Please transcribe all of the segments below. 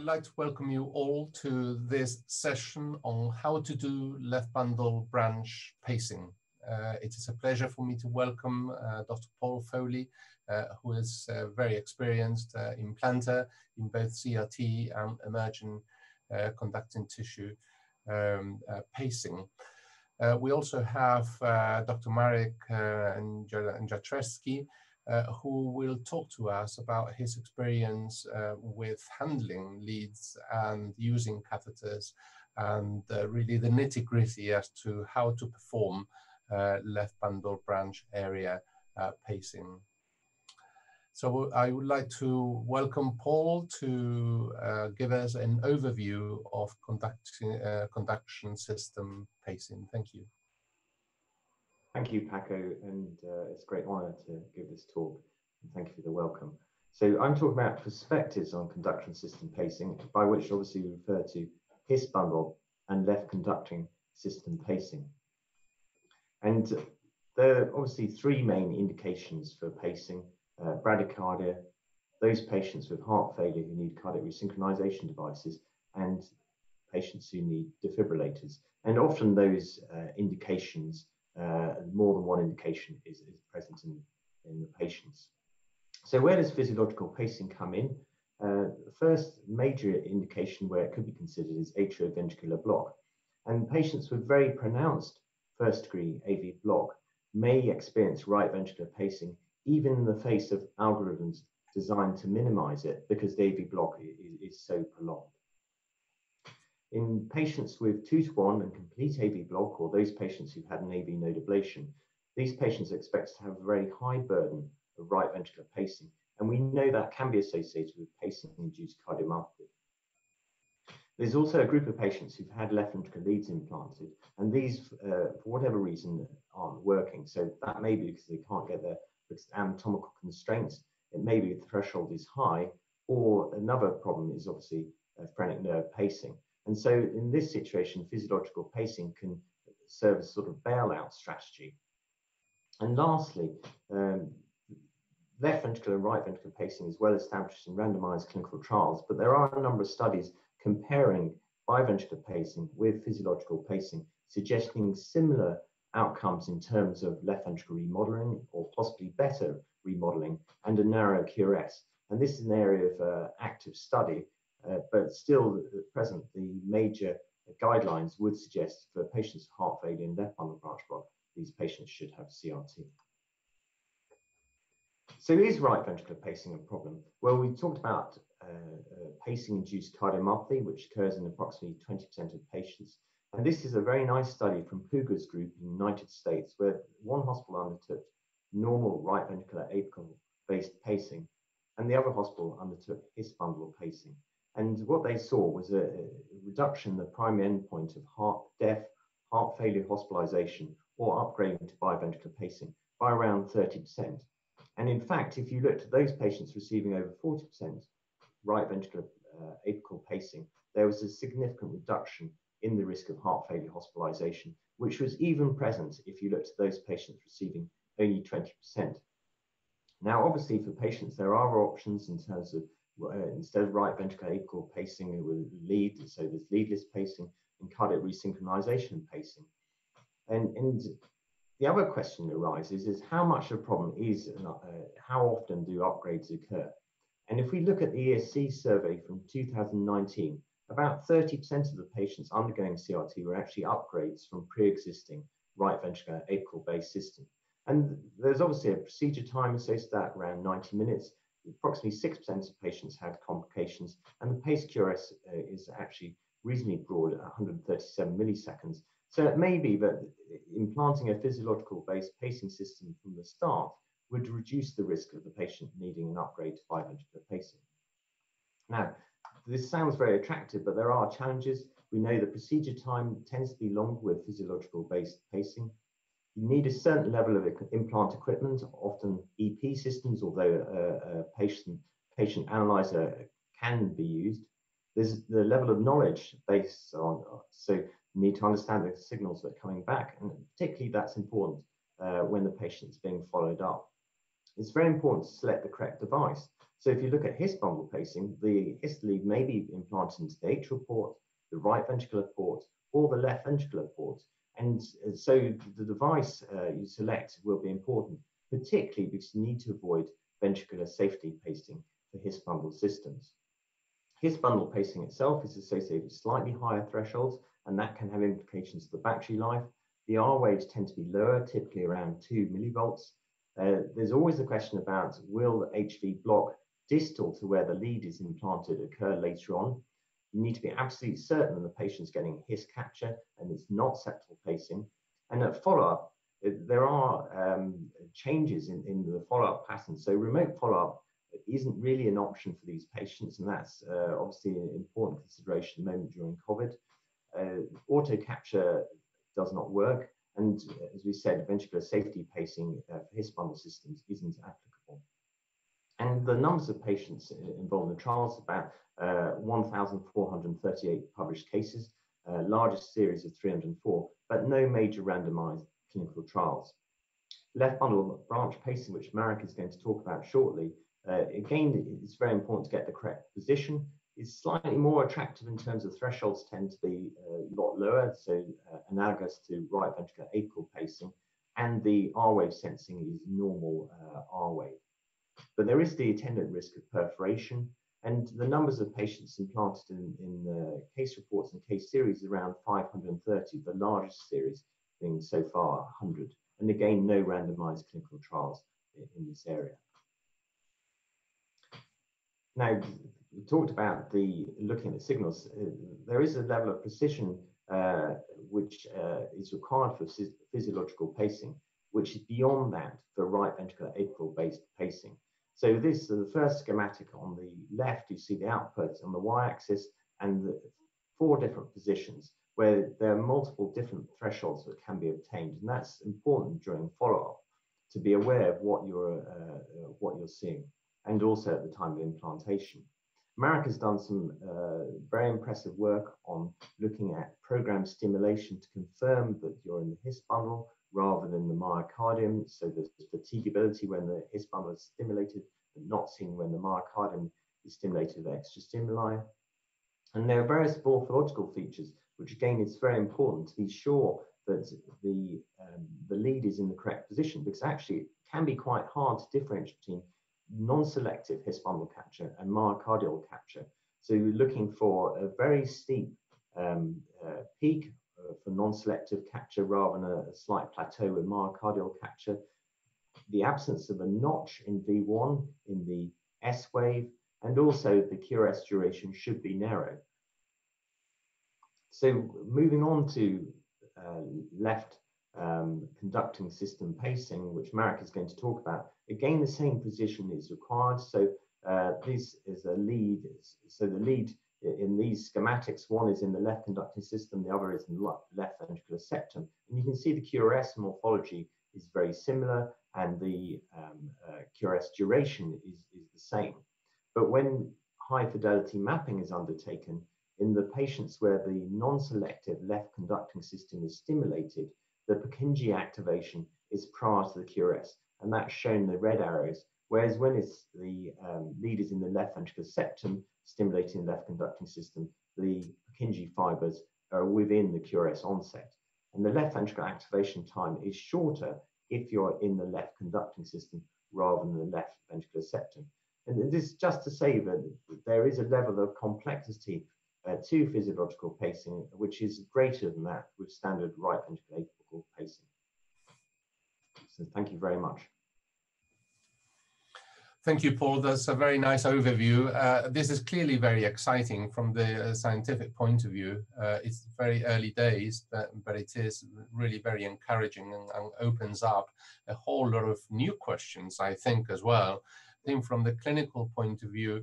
I'd like to welcome you all to this session on how to do left bundle branch pacing. Uh, it is a pleasure for me to welcome uh, Dr. Paul Foley, uh, who is a very experienced uh, implanter in both CRT and emergent uh, conducting tissue um, uh, pacing. we also have Dr. Marek uh, Jastrzebski, uh, who will talk to us about his experience uh, with handling leads and using catheters and uh, really the nitty gritty as to how to perform uh, left bundle branch area uh, pacing. So I would like to welcome Paul to uh, give us an overview of conducting, conduction system pacing. Thank you. Thank you, Paco, and uh, it's a great honour to give this talk. And thank you for the welcome. So I'm talking about perspectives on conduction system pacing, by which obviously we refer to His bundle and left conducting system pacing. And there are obviously three main indications for pacing, uh, bradycardia, those patients with heart failure who need cardiac resynchronization devices, and patients who need defibrillators. And often those uh, indications uh, more than one indication is, is present in, in the patients. So where does physiological pacing come in? Uh, the first major indication where it could be considered is atrioventricular block. And patients with very pronounced first degree AV block may experience right ventricular pacing even in the face of algorithms designed to minimize it because the AV block is, is so prolonged. In patients with 2 to 1 and complete AV block, or those patients who've had an AV node ablation, these patients are expected to have a very high burden of right ventricular pacing, and we know that can be associated with pacing-induced cardiomyopathy. There's also a group of patients who've had left ventricular leads implanted, and these, uh, for whatever reason, aren't working. So that may be because they can't get their anatomical constraints. It may be the threshold is high, or another problem is obviously uh, phrenic nerve pacing. And so in this situation, physiological pacing can serve as sort of bailout strategy. And lastly, um, left ventricular and right ventricular pacing is well established in randomized clinical trials, but there are a number of studies comparing biventricular pacing with physiological pacing, suggesting similar outcomes in terms of left ventricle remodeling or possibly better remodeling and a narrow QRS. And this is an area of uh, active study but still, at present, the major guidelines would suggest for patients with heart failure in left bundle branch block, these patients should have CRT. So is right ventricular pacing a problem? Well, we talked about uh, uh, pacing-induced cardiomyopathy, which occurs in approximately 20% of patients. And this is a very nice study from Puga's group in the United States, where one hospital undertook normal right ventricular apical-based pacing, and the other hospital undertook His bundle pacing. And what they saw was a, reduction in the primary endpoint of heart death, heart failure hospitalization, or upgrading to biventricular pacing by around 30%. And in fact, if you looked at those patients receiving over 40% right ventricular uh, apical pacing, there was a significant reduction in the risk of heart failure hospitalization, which was even present if you looked at those patients receiving only 20%. Now, obviously, for patients, there are options in terms of uh, instead of right ventricular apical pacing, it will lead. So there's leadless pacing and cardiac resynchronization pacing. And, and the other question that arises is how much of a problem is, uh, how often do upgrades occur? And if we look at the ESC survey from 2019, about 30% of the patients undergoing CRT were actually upgrades from pre-existing right ventricular apical based system. And there's obviously a procedure time associated with that around 90 minutes approximately 6% of patients had complications, and the pace QRS uh, is actually reasonably broad at 137 milliseconds. So it may be that implanting a physiological based pacing system from the start would reduce the risk of the patient needing an upgrade to 500 pacing. Now, this sounds very attractive, but there are challenges. We know the procedure time tends to be longer with physiological based pacing. You need a certain level of implant equipment, often EP systems, although a, a patient, patient analyzer can be used. There's the level of knowledge based on, so you need to understand the signals that are coming back, and particularly that's important uh, when the patient's being followed up. It's very important to select the correct device. So if you look at His bundle pacing, the His lead may be implanted into the atrial port, the right ventricular port, or the left ventricular port. And so the device uh, you select will be important, particularly because you need to avoid ventricular safety pacing for His bundle systems. His bundle pacing itself is associated with slightly higher thresholds, and that can have implications for the battery life. The R waves tend to be lower, typically around 2 millivolts. Uh, there's always the question about will the HV block distal to where the lead is implanted occur later on. You need to be absolutely certain that the patient's getting His capture and it's not septal pacing. And at follow-up, there are um, changes in, in the follow-up pattern. So remote follow-up isn't really an option for these patients, and that's uh, obviously an important consideration at the moment during COVID. Uh, auto capture does not work, and as we said, ventricular safety pacing uh, for His bundle systems isn't applicable. And the numbers of patients involved in the trials, about uh, 1,438 published cases, uh, largest series of 304, but no major randomized clinical trials. Left bundle branch pacing, which Marek is going to talk about shortly, uh, again, it's very important to get the correct position. It's slightly more attractive in terms of thresholds tend to be uh, a lot lower, so uh, analogous to right ventricular apical pacing, and the R wave sensing is normal uh, R wave. But there is the attendant risk of perforation, and the numbers of patients implanted in, in the case reports and case series is around 530, the largest series being so far 100. And again, no randomized clinical trials in, in this area. Now, we talked about the looking at signals. Uh, there is a level of precision uh, which uh, is required for physiological pacing, which is beyond that for right ventricular apical based pacing. So this is the first schematic on the left. You see the outputs on the y-axis and the four different positions where there are multiple different thresholds that can be obtained, and that's important during follow-up to be aware of what you're uh, what you're seeing and also at the time of implantation. Has done some uh, very impressive work on looking at program stimulation to confirm that you're in the His bundle rather than the myocardium. So there's fatigability when the His bundle is stimulated, but not seen when the myocardium is stimulated with extra stimuli. And there are various morphological features, which again is very important to be sure that the, um, the lead is in the correct position, because actually it can be quite hard to differentiate between non-selective His bundle capture and myocardial capture. So you're looking for a very steep um, uh, peak for non-selective capture rather than a, a, slight plateau with myocardial capture. The absence of a notch in V1 in the S wave and also the QRS duration should be narrow. So moving on to uh, left um, conducting system pacing, which Marek is going to talk about, again, the same position is required. So uh, this is a lead. So the lead in these schematics, one is in the left conducting system, the other is in the left ventricular septum. And you can see the QRS morphology is very similar and the um, uh, QRS duration is, is the same. But when high fidelity mapping is undertaken, in the patients where the non-selective left conducting system is stimulated, the Purkinje activation is prior to the QRS, and that's shown the red arrows. Whereas when it's the um, lead is in the left ventricular septum, stimulating left conducting system, the Purkinje fibers are within the QRS onset. And the left ventricular activation time is shorter if you're in the left conducting system rather than the left ventricular septum. And this is just to say that there is a level of complexity uh, to physiological pacing, which is greater than that with standard right ventricular pacing. So thank you very much. Thank you, Paul. That's a very nice overview. Uh, this is clearly very exciting from the uh, scientific point of view. Uh, it's very early days, but, but it is really very encouraging and, and, opens up a whole lot of new questions, I think, as well. I think from the clinical point of view,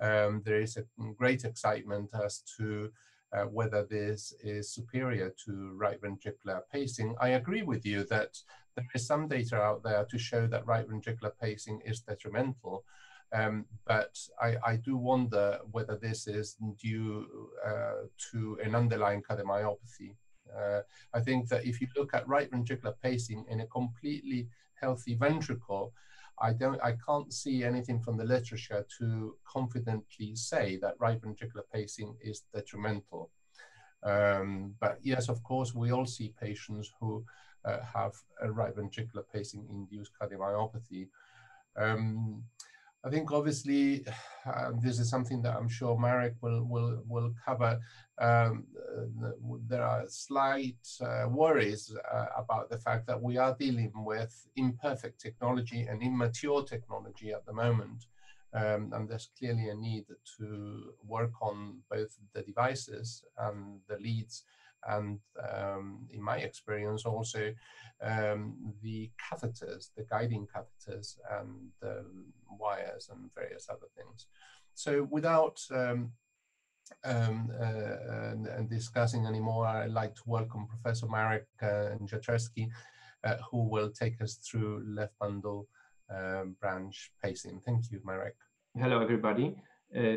um, there is a great excitement as to uh, whether this is superior to right ventricular pacing. I agree with you that there is some data out there to show that right ventricular pacing is detrimental. Um, but I, I, do wonder whether this is due uh, to an underlying cardiomyopathy. Uh, I think that if you look at right ventricular pacing in a completely healthy ventricle, I don't, I can't see anything from the literature to confidently say that right ventricular pacing is detrimental. Um, but yes, of course, we all see patients who have a right ventricular pacing induced cardiomyopathy. Um, I think obviously uh, this is something that I'm sure Marek will will will cover. Um, uh, there are slight uh, worries uh, about the fact that we are dealing with imperfect technology and immature technology at the moment. Um, and there's clearly a need to work on both the devices and the leads and um, in my experience also um, the catheters, the guiding catheters and the wires and various other things. So without um, um, uh, and, and, discussing anymore, I'd like to welcome Professor Marek uh, Jastrzębski, uh, who will take us through left bundle um, branch pacing. Thank you, Marek. Hello, everybody. Uh,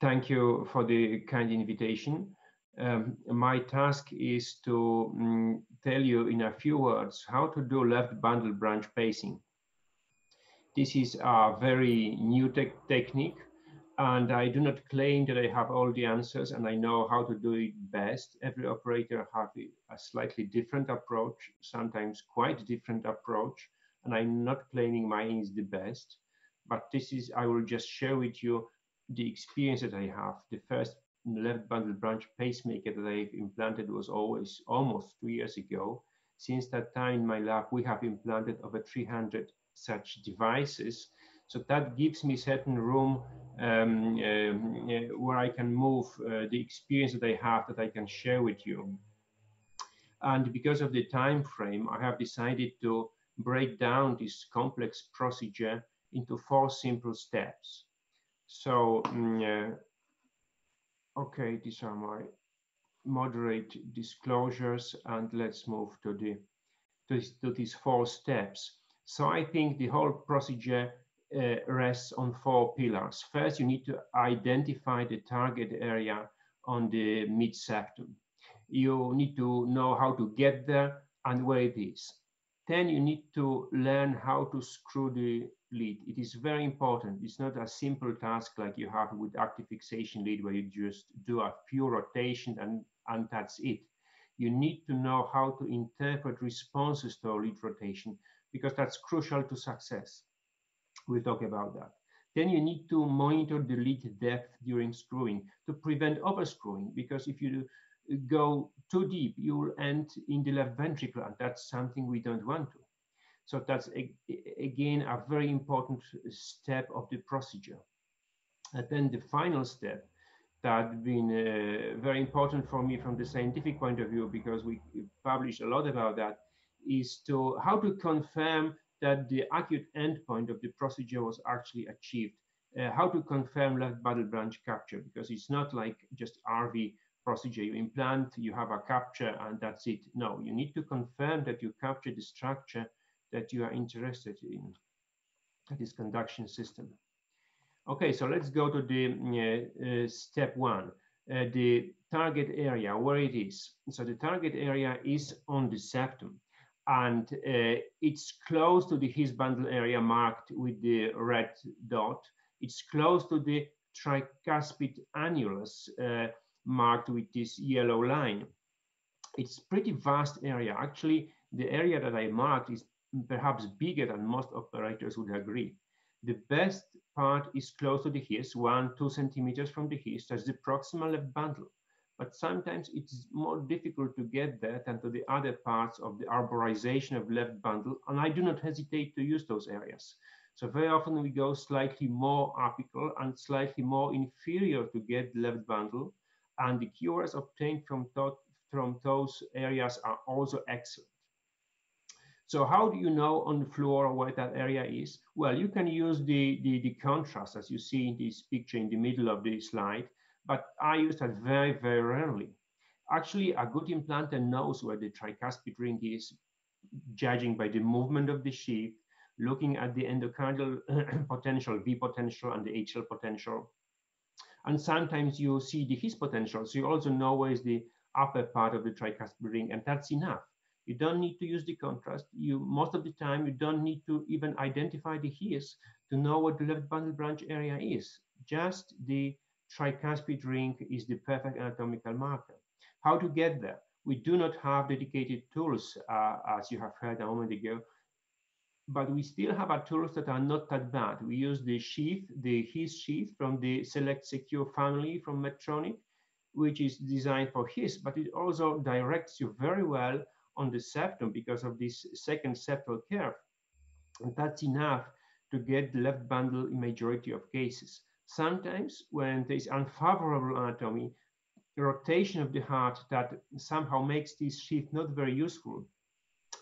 thank you for the kind invitation. Um, my task is to um, tell you in a few words how to do left bundle branch pacing. This is a very new te technique and I do not claim that I have all the answers and I know how to do it best. Every operator has a slightly different approach, sometimes quite different approach, and I'm not claiming mine is the best, but this is, I will just share with you the experience that I have. The first left bundle branch pacemaker that I've implanted was always almost two years ago. Since that time in my lab, we have implanted over 300 such devices. So that gives me certain room um, uh, where I can move uh, the experience that I have that I can share with you. And because of the time frame, I have decided to break down this complex procedure into four simple steps. So um, uh, Okay, these are my moderate disclosures and let's move to the to, to these four steps. So I think the whole procedure uh, rests on four pillars. First, you need to identify the target area on the mid septum. You need to know how to get there and where it is. Then you need to learn how to screw the lead. It is very important. It's not a simple task like you have with active fixation lead where you just do a few rotation and, and that's it. You need to know how to interpret responses to a lead rotation because that's crucial to success. We'll talk about that. Then you need to monitor the lead depth during screwing to prevent overscrewing because if you go too deep, you will end in the left ventricle and that's something we don't want to. So that's a, again a very important step of the procedure. And then the final step that been uh, very important for me from the scientific point of view because we published a lot about that is to how to confirm that the acute endpoint of the procedure was actually achieved. Uh, how to confirm left bundle branch capture because it's not like just RV procedure. You implant, you have a capture, and that's it. No, you need to confirm that you capture the structure that you are interested in, this conduction system. Okay, so let's go to the uh, uh, step one, uh, the target area, where it is. So the target area is on the septum and uh, it's close to the His bundle area marked with the red dot. It's close to the tricuspid annulus uh, marked with this yellow line. It's pretty vast area. Actually, the area that I marked is perhaps bigger than most operators would agree. The best part is close to the His, one, two centimeters from the His, that's the proximal left bundle. But sometimes it's more difficult to get there than to the other parts of the arborization of left bundle, and I do not hesitate to use those areas. So very often we go slightly more apical and slightly more inferior to get left bundle, and the cures obtained from, from those areas are also excellent. So how do you know on the floor where that area is? Well, you can use the, the, the contrast as you see in this picture in the middle of the slide, but I use that very, very rarely. Actually, a good implanter knows where the tricuspid ring is, judging by the movement of the sheath, looking at the endocardial potential, V potential, and the HL potential. And sometimes you see the His potential, so you also know where is the upper part of the tricuspid ring, and that's enough You don't need to use the contrast. You most of the time you don't need to even identify the his to know what the left bundle branch area is. Just the tricuspid ring is the perfect anatomical marker. How to get there? We do not have dedicated tools, uh, as you have heard a moment ago, but we still have our tools that are not that bad. We use the sheath, the his sheath from the Select Secure family from Medtronic, which is designed for his, but it also directs you very well on the septum because of this second septal curve. And that's enough to get the left bundle in majority of cases. Sometimes when there is unfavorable anatomy, the rotation of the heart that somehow makes this sheath not very useful,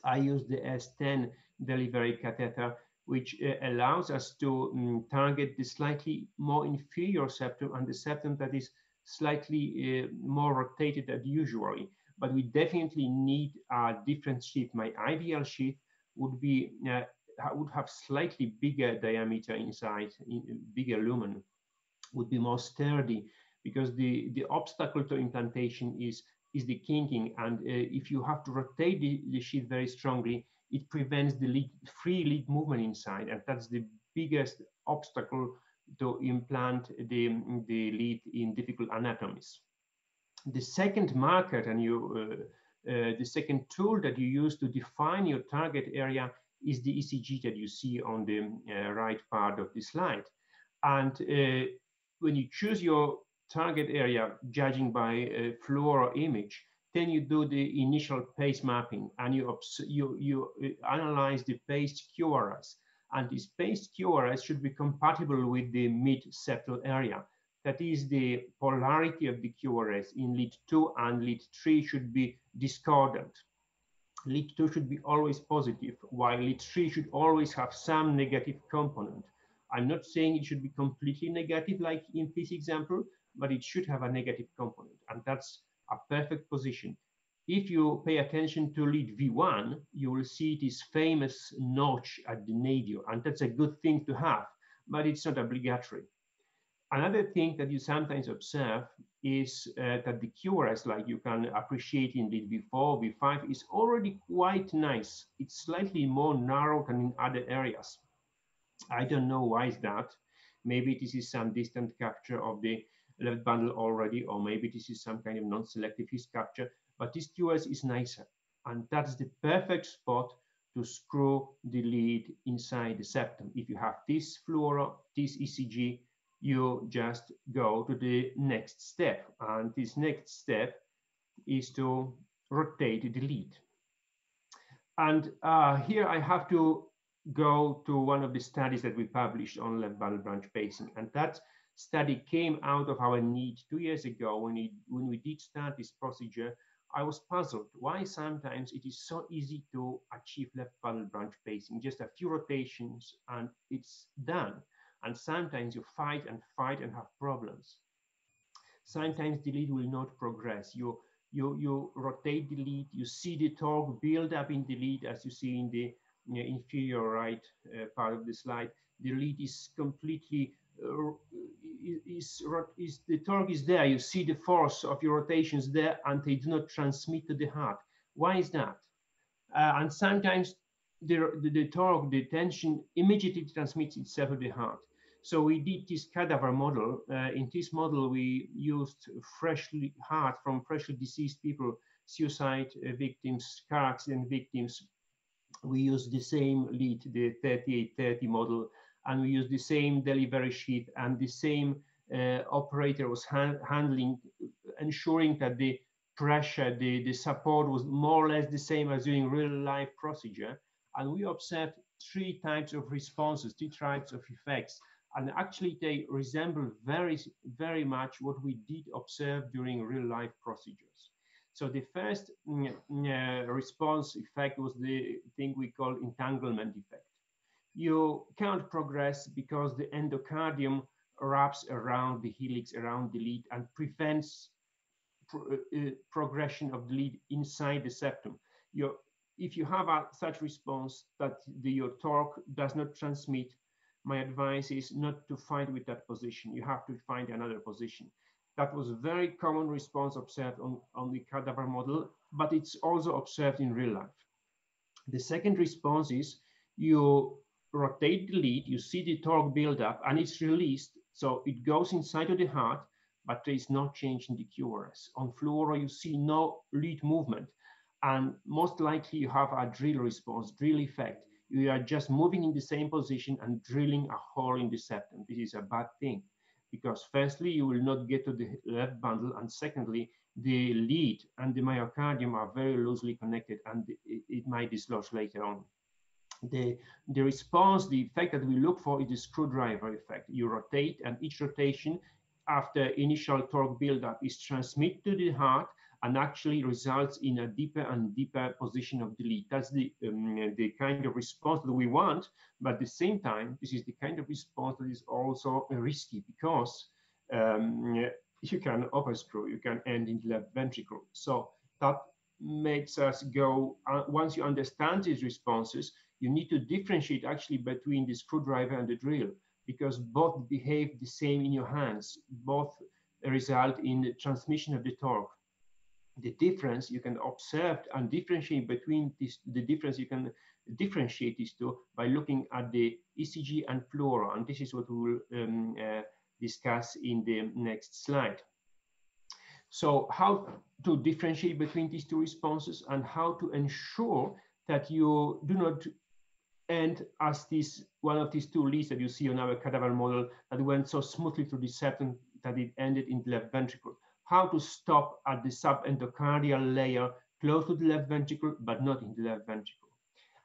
I use the S10 delivery catheter, which uh, allows us to um, target the slightly more inferior septum and the septum that is slightly uh, more rotated than usually. But we definitely need a different sheath. My ideal sheath would be uh, would have slightly bigger diameter inside, in, bigger lumen, would be more sturdy because the, the obstacle to implantation is, is the kinking. And uh, if you have to rotate the, the sheath very strongly, it prevents the lead, free lead movement inside. And that's the biggest obstacle to implant the, the lead in difficult anatomies. The second marker and you, uh, uh, the second tool that you use to define your target area is the ECG that you see on the uh, right part of the slide. And when you choose your target area, judging by a fluoro image, then you do the initial pace mapping and you, you, you analyze the paced QRS. And this paced QRS should be compatible with the mid-septal area. That is the polarity of the QRS in lead 2 and lead 3 should be discordant lead 2 should be always positive, while lead 3 should always have some negative component. I'm not saying it should be completely negative like in this example, but it should have a negative component, and that's a perfect position. If you pay attention to lead V1, you will see this famous notch at the nadir, and that's a good thing to have, but it's not obligatory. Another thing that you sometimes observe is uh, that the QRS, like you can appreciate in the V4, V5, is already quite nice. It's slightly more narrow than in other areas. I don't know why is that. Maybe this is some distant capture of the left bundle already, or maybe this is some kind of non-selective his capture, but this QRS is nicer. And that's the perfect spot to screw the lead inside the septum. If you have this fluoro, this ECG, you just go to the next step. And this next step is to rotate lead. And uh, here I have to go to one of the studies that we published on left bundle branch pacing. And that study came out of our need two years ago when, it, when we did start this procedure. I was puzzled why sometimes it is so easy to achieve left bundle branch pacing, just a few rotations and it's done. And sometimes you fight and fight and have problems. Sometimes the lead will not progress. You, you, you rotate the lead, you see the torque build up in the lead as you see in the you know, inferior right uh, part of the slide. The lead is completely uh, is, is the torque is there. You see the force of your rotations there, and they do not transmit to the heart. Why is that? Uh, and sometimes the, the, the, torque, the tension immediately transmits itself to the heart. So we did this cadaver model. Uh, in this model, we used freshly heart from freshly deceased people, suicide uh, victims, car accident victims. We used the same lead, the 3830 model, and we used the same delivery sheath and the same uh, operator was ha handling, ensuring that the pressure, the, the support was more or less the same as doing real life procedure. And we observed three types of responses, three types of effects and actually they resemble very, very much what we did observe during real life procedures. So the first mm, uh, response effect was the thing we call entanglement effect. You can't progress because the endocardium wraps around the helix, around the lead, and prevents pro uh, progression of the lead inside the septum. you if you have a, such response that the, your torque does not transmit my advice is not to fight with that position. You have to find another position. That was a very common response observed on, on the cadaver model. but it's also observed in real life. The second response is you rotate the lead, you see the torque build up and it's released. So it goes inside of the heart, but there is no change in the QRS. On fluoro, you see no lead movement. And most likely you have a drill response, drill effect. You are just moving in the same position and drilling a hole in the septum. This is a bad thing because firstly, you will not get to the left bundle. And secondly, the lead and the myocardium are very loosely connected and it, it might dislodge later on the, the response, the effect that we look for is the screwdriver effect. You rotate and each rotation after initial torque buildup is transmitted to the heart and actually results in a deeper and deeper position of lead. That's the, um, the kind of response that we want, but at the same time, this is the kind of response that is also risky because um, you can overscrew, you can end in the left ventricle. So that makes us go, uh, once you understand these responses, you need to differentiate actually between the screwdriver and the drill because both behave the same in your hands. Both result in the transmission of the torque. The difference you can observe and differentiate between this, the difference you can differentiate these two by looking at the ECG and fluoro. And this is what we will um, uh, discuss in the next slide. So how to differentiate between these two responses and how to ensure that you do not and as this one of these two leads that you see on our cadaver model that went so smoothly through the septum that it ended in the left ventricle. How to stop at the subendocardial layer close to the left ventricle, but not in the left ventricle.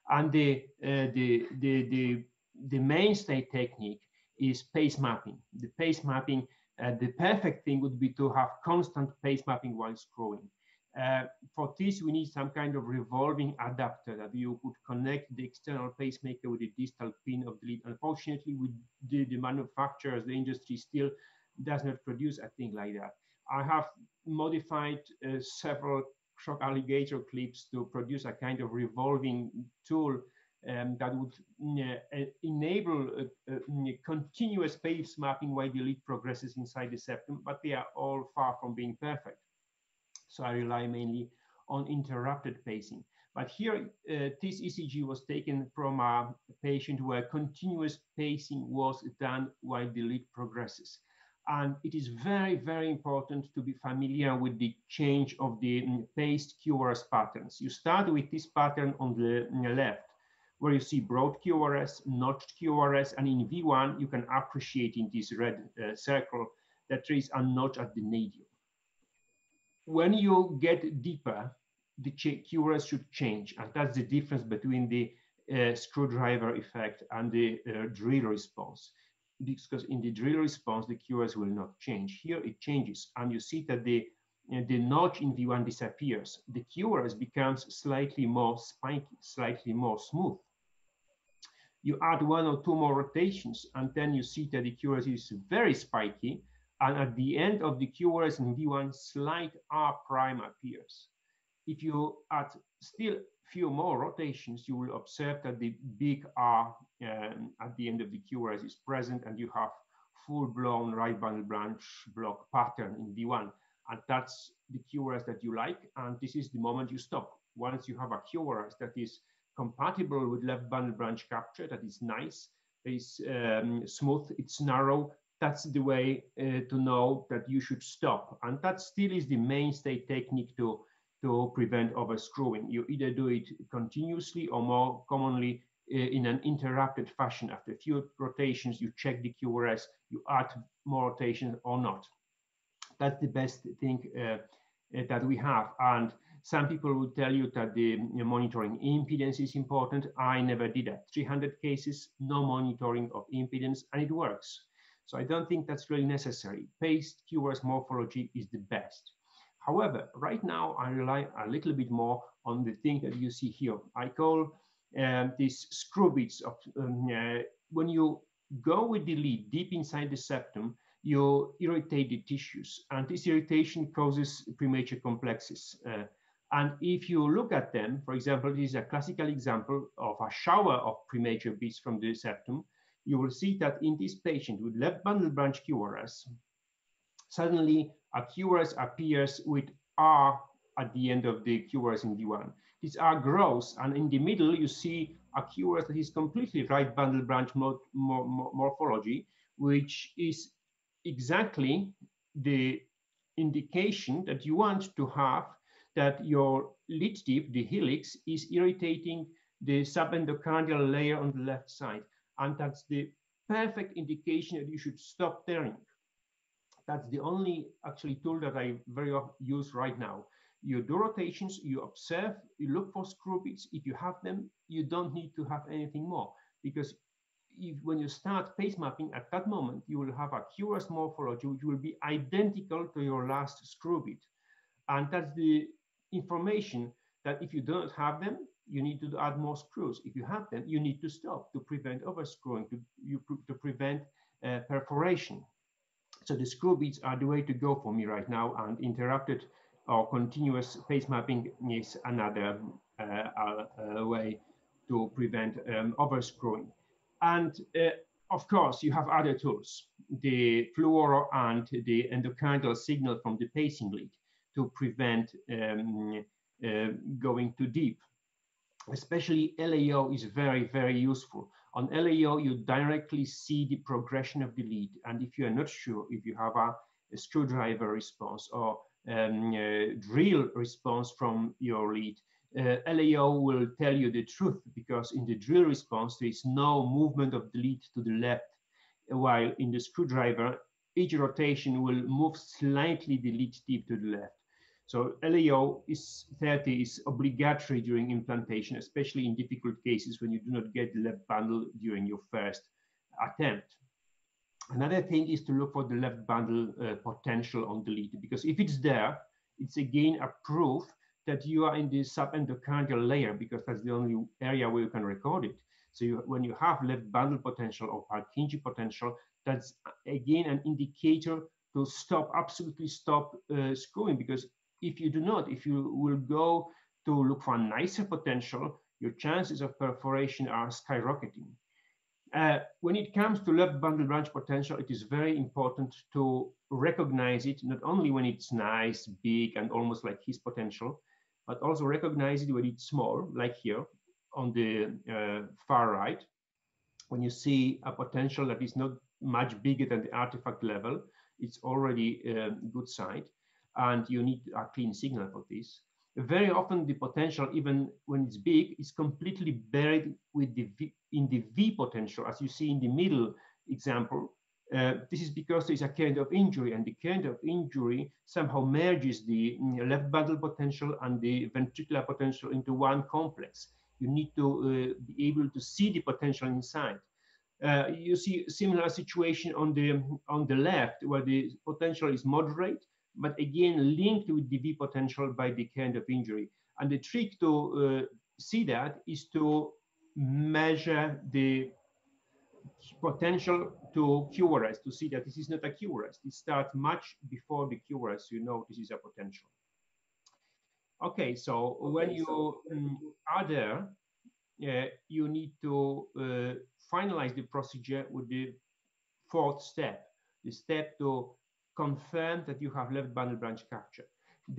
And the, uh, the, the, the, the mainstay technique is pace mapping. The pace mapping, uh, the perfect thing would be to have constant pace mapping while screwing. Uh, for this, we need some kind of revolving adapter that you could connect the external pacemaker with the distal pin of the lead. Unfortunately, with the, the manufacturers, the industry still does not produce a thing like that. I have modified uh, several shock alligator clips to produce a kind of revolving tool um, that would uh, enable uh, uh, continuous pace mapping while the lead progresses inside the septum, but they are all far from being perfect. So I rely mainly on interrupted pacing. But here, uh, this ECG was taken from a patient where continuous pacing was done while the lead progresses. And it is very, very important to be familiar with the change of the paced QRS patterns. You start with this pattern on the left, where you see broad QRS, notched QRS, and in V1, you can appreciate in this red uh, circle that there is a notch at the nadir when you get deeper, the QRS should change. And that's the difference between the uh, screwdriver effect and the uh, drill response. Because in the drill response, the QRS will not change. Here it changes. And you see that the, the notch in V1 disappears. The QRS becomes slightly more spiky, slightly more smooth. You add one or two more rotations, and then you see that the QRS is very spiky, and at the end of the QRS in V1, slight R prime appears. If you add still few more rotations, you will observe that the big R um, at the end of the QRS is present and you have full-blown right bundle branch block pattern in V1. And that's the QRS that you like. And this is the moment you stop. Once you have a QRS that is compatible with left bundle branch capture, that is nice, it's um, smooth, it's narrow, that's the way uh, to know that you should stop. And that still is the mainstay technique to, to prevent overscrewing. You either do it continuously or more commonly uh, in an interrupted fashion. After a few rotations, you check the QRS, you add more rotations or not. That's the best thing uh, that we have. And some people will tell you that the monitoring impedance is important. I never did that. 300 cases, no monitoring of impedance, and it works. So I don't think that's really necessary. Paced QRS morphology is the best. However, right now I rely a little bit more on the thing that you see here. I call um, these screw beats of um, uh, when you go with the lead deep inside the septum, you irritate the tissues, and this irritation causes premature complexes. Uh, and if you look at them, for example, this is a classical example of a shower of premature beats from the septum you will see that in this patient with left bundle branch QRS, suddenly a QRS appears with R at the end of the QRS in V1. These are gross, and in the middle you see a QRS that is completely right bundle branch morphology, which is exactly the indication that you want to have that your lead tip, the helix, is irritating the subendocardial layer on the left side. And that's the perfect indication that you should stop tearing. That's the only actually tool that I very often use right now. You do rotations, you observe, you look for screw beats. If you have them, you don't need to have anything more because if, when you start pace mapping at that moment, you will have a QRS morphology which will be identical to your last screw beat. And that's the information that if you don't have them, you need to add more screws. If you have them, you need to stop to prevent overscrewing, to, you, to prevent uh, perforation. So the screw beats are the way to go for me right now, and interrupted or continuous pace mapping is another uh, uh, way to prevent um, overscrewing. And uh, of course, you have other tools, the fluoro and the endocardial signal from the pacing lead to prevent um, uh, going too deep. Especially LAO is very, very useful. On LAO, you directly see the progression of the lead. And if you are not sure if you have a, a screwdriver response or um, drill response from your lead, uh, LAO will tell you the truth because in the drill response, there is no movement of the lead to the left, while in the screwdriver, each rotation will move slightly the lead tip to the left. So LAO is 30 is obligatory during implantation, especially in difficult cases when you do not get the left bundle during your first attempt. Another thing is to look for the left bundle uh, potential on the lead, because if it's there, it's again a proof that you are in the subendocardial layer because that's the only area where you can record it. So you, when you have left bundle potential or Purkinje potential, that's again an indicator to stop, absolutely stop uh, screwing because if you do not, if you will go to look for a nicer potential, your chances of perforation are skyrocketing. Uh, when it comes to left bundle branch potential, it is very important to recognize it not only when it's nice, big, and almost like his potential, but also recognize it when it's small, like here on the uh, far right, when you see a potential that is not much bigger than the artifact level, it's already a good sign, and you need a clean signal for this. Very often the potential, even when it's big, is completely buried with the v, in the V potential, as you see in the middle example, uh, this is because there is a current of injury, and the current of injury somehow merges the mm, left bundle potential and the ventricular potential into one complex. You need to uh, be able to see the potential inside. Uh, you see a similar situation on the on the left where the potential is moderate, but again linked with the V potential by the kind of injury. And the trick to uh, see that is to measure the potential to QRS to see that this is not a QRS. It starts much before the QRS, you know this is a potential. Okay, so okay, when you so um, are there, uh, you need to uh, finalize the procedure with the fourth step, the step to confirm that you have left bundle branch capture.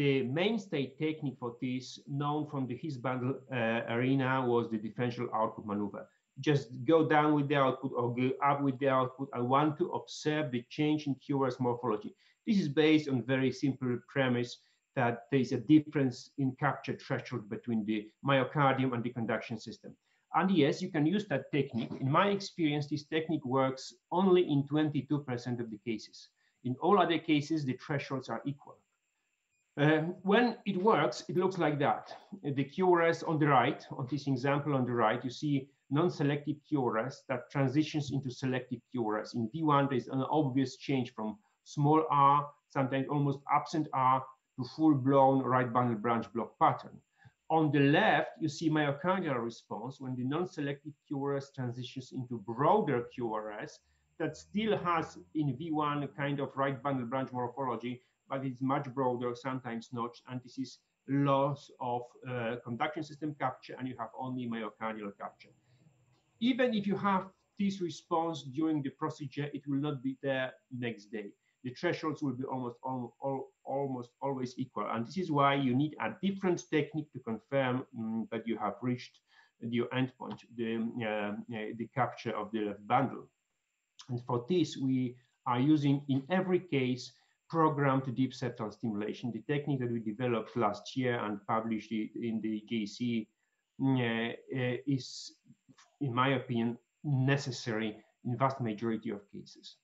The mainstay technique for this, known from the His bundle uh, arena, was the differential output maneuver just go down with the output or go up with the output. I want to observe the change in QRS morphology. This is based on very simple premise that there is a difference in capture threshold between the myocardium and the conduction system. And yes, you can use that technique. In my experience, this technique works only in 22% of the cases. In all other cases, the thresholds are equal. Um, when it works, it looks like that. The QRS on the right, on this example on the right, you see non-selective QRS that transitions into selective QRS. In V1, there's an obvious change from small r, sometimes almost absent r, to full-blown right bundle branch block pattern. On the left, you see myocardial response when the non-selective QRS transitions into broader QRS that still has in V1 a kind of right bundle branch morphology, but it's much broader, sometimes notched, and this is loss of uh, conduction system capture, and you have only myocardial capture even if you have this response during the procedure, it will not be there next day. the thresholds will be almost almost always equal. And this is why you need a different technique to confirm um, that you have reached your endpoint, the, uh, the capture of the left bundle. And for this, we are using in every case programmed deep septal stimulation, the technique that we developed last year and published in the JC uh, uh, is, in my opinion, necessary in vast majority of cases.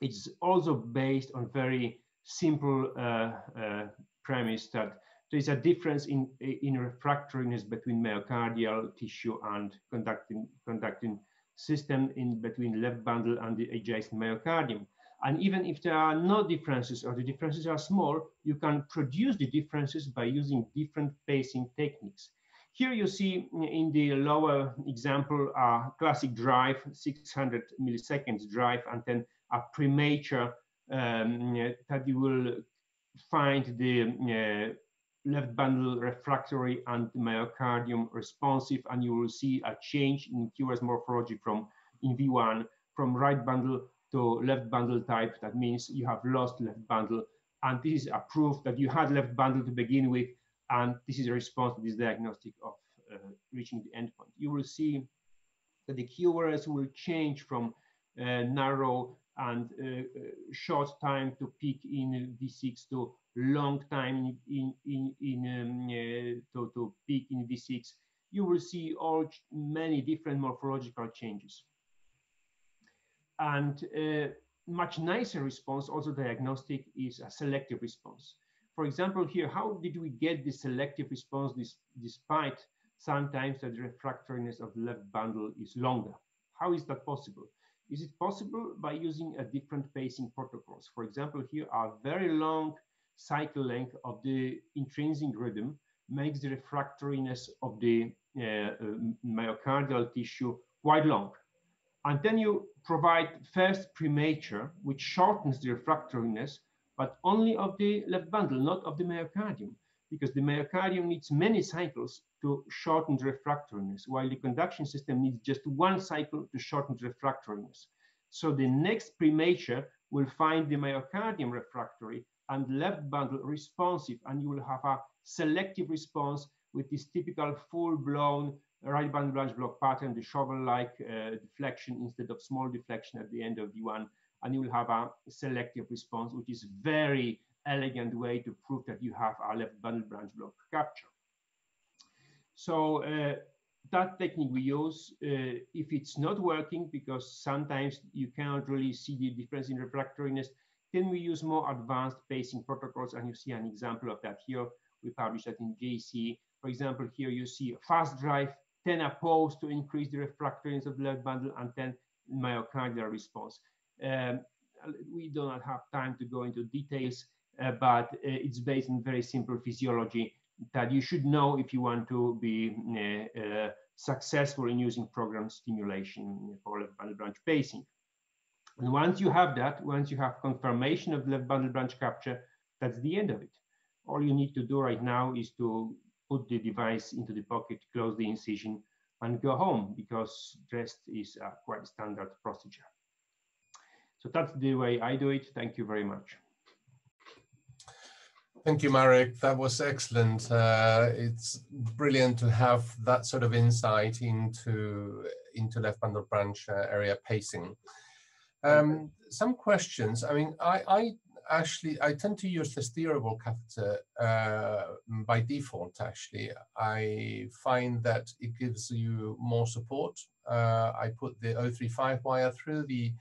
It's also based on very simple uh, uh, premise that there is a difference in, in refractoriness between myocardial tissue and conducting, conducting system in between left bundle and the adjacent myocardium. And even if there are no differences or the differences are small, you can produce the differences by using different pacing techniques. Here you see in the lower example a classic drive, 600 milliseconds drive, and then a premature um, that you will find the uh, left bundle refractory and myocardium responsive, and you will see a change in QRS morphology from in V1 from right bundle to left bundle type. That means you have lost left bundle, and this is a proof that you had left bundle to begin with, and this is a response to this diagnostic of uh, reaching the endpoint. You will see that the QRS will change from uh, narrow and uh, short time to peak in V6 to long time in, in, in um, to, to peak in V6. You will see all many different morphological changes. And much nicer response, also diagnostic, is a selective response. For example, here, how did we get this selective response this, despite sometimes that the refractoriness of the left bundle is longer? How is that possible? Is it possible by using a different pacing protocols? For example, here are very long cycle length of the intrinsic rhythm makes the refractoriness of the uh, myocardial tissue quite long. And then you provide first premature, which shortens the refractoriness, but only of the left bundle, not of the myocardium, because the myocardium needs many cycles to shorten the refractoriness, while the conduction system needs just one cycle to shorten the refractoriness. So the next premature will find the myocardium refractory and left bundle responsive, and you will have a selective response with this typical full-blown right bundle branch block pattern, the shovel-like uh, deflection instead of small deflection at the end of V1, and you will have a selective response, which is very elegant way to prove that you have a left bundle branch block capture. So uh, that technique we use, uh, if it's not working, because sometimes you cannot really see the difference in refractoriness, then we use more advanced pacing protocols, and you see an example of that here. We published that in JC. For example, here you see a fast drive, 10 opposed to increase the refractoriness of the left bundle, and 10 myocardial response. Um, we do not have time to go into details, uh, but uh, it's based on very simple physiology that you should know if you want to be uh, uh, successful in using program stimulation for left bundle branch pacing. And once you have that, once you have confirmation of left bundle branch capture, that's the end of it. All you need to do right now is to put the device into the pocket, close the incision, and go home because rest is a quite standard procedure. So that's the way I do it. Thank you very much. Thank you, Marek. That was excellent. Uh, it's brilliant to have that sort of insight into into left bundle branch uh, area pacing. Um, some questions. I mean, I, I, actually I tend to use the steerable catheter uh, by default. Actually, I find that it gives you more support. Uh, I put the 035 wire through the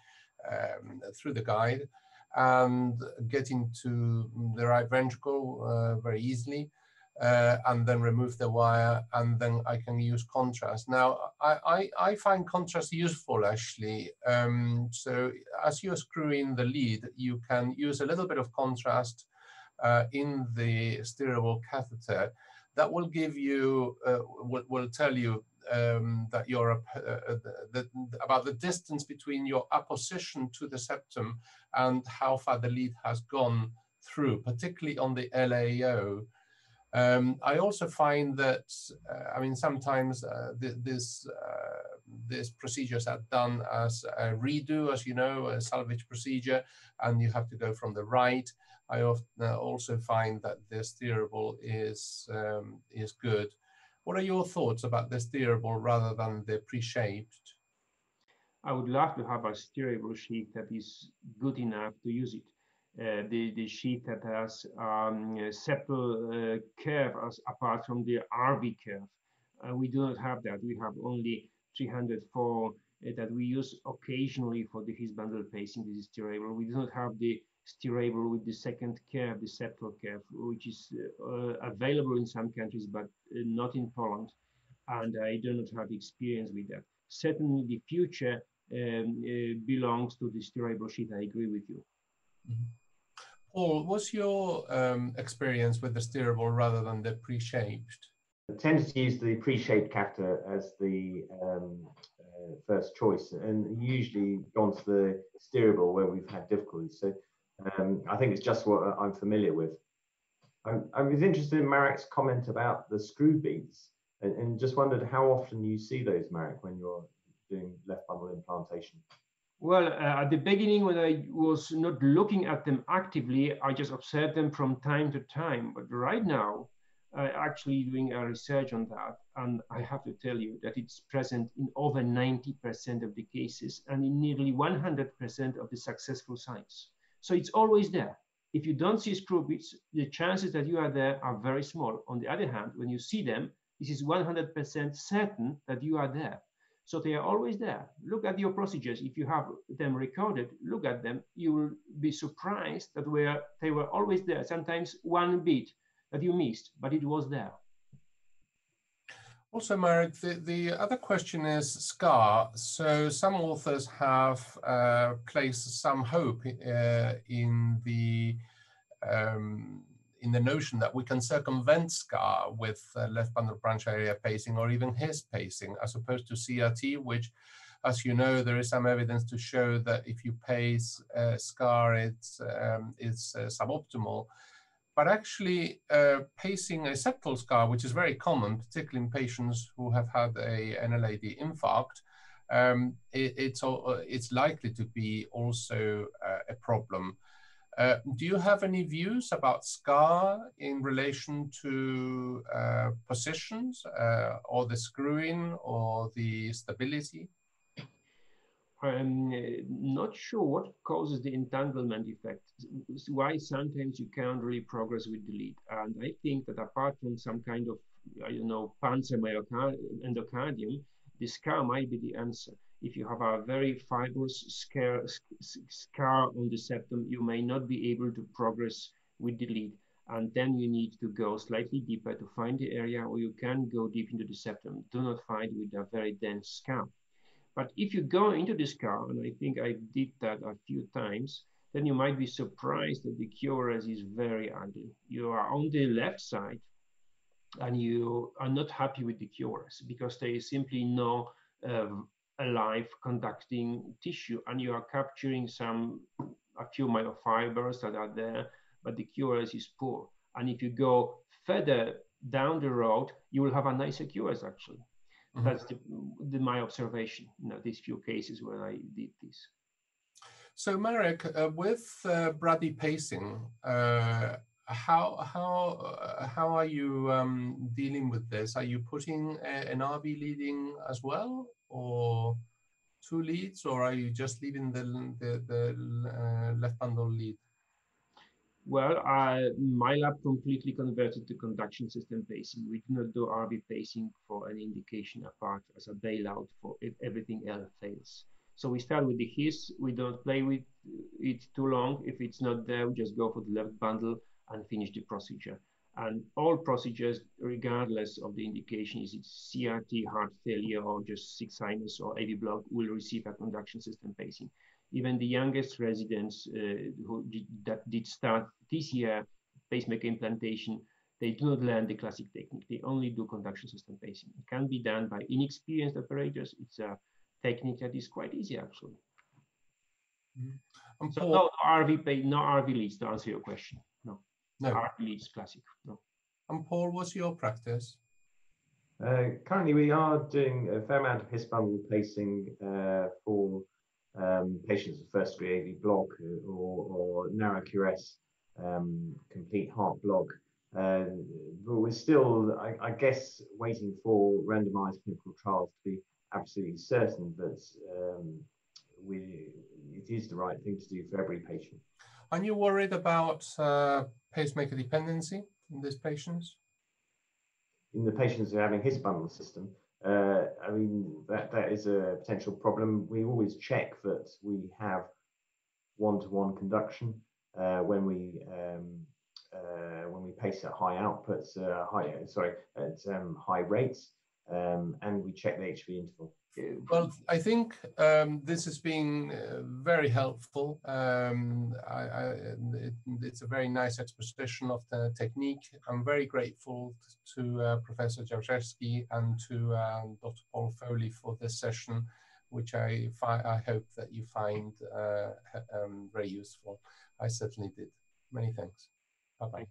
um, through the guide and getting to the right ventricle uh, very easily. Uh, and then remove the wire, and then I can use contrast. Now, I, I, I find contrast useful actually. Um, so as you screw in the lead, you can use a little bit of contrast uh, in the steerable catheter. That will give you, uh, will, will tell you um, that you're uh, uh, the, about the distance between your apposition to the septum and how far the lead has gone through, particularly on the LAO. Um, I also find that, uh, I mean, sometimes uh, th this uh, these procedures are done as a redo, as you know, a salvage procedure, and you have to go from the right. I often uh, also find that the steerable is um, is good. What are your thoughts about the steerable rather than the pre-shaped? I would love to have a steerable sheath that is good enough to use it. Uh, the, the sheath that has um, a septal uh, curve as apart from the RV curve. Uh, we do not have that. We have only 304 uh, that we use occasionally for the His bundle pacing. This is steerable. We do not have the steerable with the second curve, the septal curve, which is uh, available in some countries, but uh, not in Poland. And I do not have experience with that. Certainly the future um, belongs to the steerable sheath. I agree with you. Mm -hmm. Paul, what's your um, experience with the steerable rather than the pre-shaped? I tend to use the pre-shaped catheter as the um, uh, first choice and usually gone to the steerable where we've had difficulties. So um, I think it's just what I'm familiar with. I, I was interested in Marek's comment about the screw beats and, and just wondered how often you see those, Marek, when you're doing left bundle implantation. Well, uh, at the beginning, when I was not looking at them actively, I just observed them from time to time. But right now, I'm actually doing a research on that, and I have to tell you that it's present in over 90% of the cases and in nearly 100% of the successful sites. So it's always there. If you don't see screw beats, the chances that you are there are very small. On the other hand, when you see them, this is 100% certain that you are there. So they are always there. Look at your procedures. If you have them recorded, look at them. You will be surprised that were, they were always there. Sometimes one beat that you missed, but it was there. Also, Marek, the, the other question is scar. So some authors have uh, placed some hope uh, in the um, in the notion that we can circumvent SCAR with uh, left bundle branch area pacing or even His pacing, as opposed to CRT, which, as you know, there is some evidence to show that if you pace uh, SCAR, it's, um, it's uh, suboptimal. But actually, uh, pacing a septal scar, which is very common, particularly in patients who have had a NLAD infarct, um, it, it's, uh, it's likely to be also uh, a problem. Uh, do you have any views about SCAR in relation to uh, positions uh, or the screwing or the stability? I'm uh, not sure what causes the entanglement effect, why sometimes you can't really progress with the lead. And I think that apart from some kind of, I don't know, panzer endocardium, the scar might be the answer if you have a very fibrous scar, scar on the septum, you may not be able to progress with the lead. And then you need to go slightly deeper to find the area, or you can go deep into the septum. Do not find with a very dense scar. But if you go into the scar, and I think I did that a few times, then you might be surprised that the QRS is very ugly. You are on the left side, and you are not happy with the QRS because there is simply no uh, alive conducting tissue and you are capturing some a few myofibers that are there but the QRS is poor and if you go further down the road you will have a nicer QRS actually mm -hmm. that's the, the, my observation in you know, these few cases where I did this so Marek uh, with uh, Brady pacing uh, how how uh, how are you um, dealing with this? Are you putting a, an RV leading as well, or two leads, or are you just leaving the the, the uh, left bundle lead? Well, I, my lab completely converted to conduction system pacing. We do not do RV pacing for any indication apart as a bailout for if everything else fails. So we start with the his. We don't play with it too long. If it's not there, we just go for the left bundle and finish the procedure. And all procedures, regardless of the indication, is it CRT, heart failure, or just sick sinus or AV block, will receive a conduction system pacing. Even the youngest residents uh, who did, that did start this year pacemaker implantation, they do not learn the classic technique. They only do conduction system pacing. It can be done by inexperienced operators. It's a technique that is quite easy, actually. Mm -hmm. So no RV, pay, no RV leads to answer your question. No. No. Art leads classic. No. And Paul, what's your practice? Uh, currently, we are doing a fair amount of HIS bundle pacing uh, for um, patients with first degree AV block or, or narrow QRS um, complete heart block. Uh, but we're still, I, I, guess, waiting for randomized clinical trials to be absolutely certain that um, we, it is the right thing to do for every patient. And you're worried about uh, pacemaker dependency in these patients? In the patients who are having HIS bundle system, uh, I mean, that, that is a potential problem. We always check that we have one-to-one -one conduction uh, when we um, uh, when we pace at high outputs, uh, high sorry, at um, high rates, um, and we check the HV interval. Well, I think um, this has been uh, very helpful. Um, I, I, it, it's a very nice exposition of the technique. I'm very grateful to uh, Professor Jastrzebski and to uh, Dr. Paul Foley for this session, which I, I hope that you find uh, um, very useful. I certainly did. Many thanks. Bye-bye.